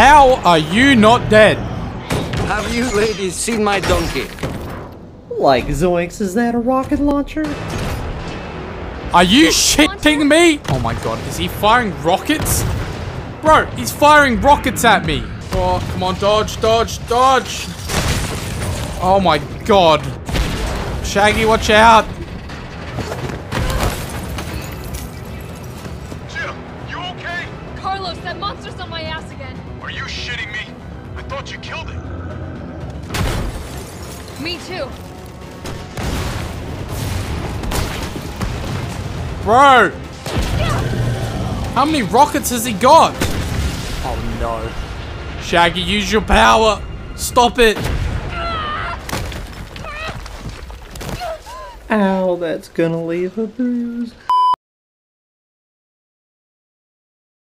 How are you not dead? Have you ladies seen my donkey? Like Zoinks, is that a rocket launcher? Are you shitting me? Oh my god, is he firing rockets? Bro, he's firing rockets at me. Oh, come on, dodge, dodge, dodge. Oh my god. Shaggy, watch out. Jill, you okay? Carlos, that monster's on my ass again. Are you shitting me? I thought you killed it. Me too. Bro! How many rockets has he got? Oh no. Shaggy, use your power. Stop it. Ow, that's gonna leave a bruise.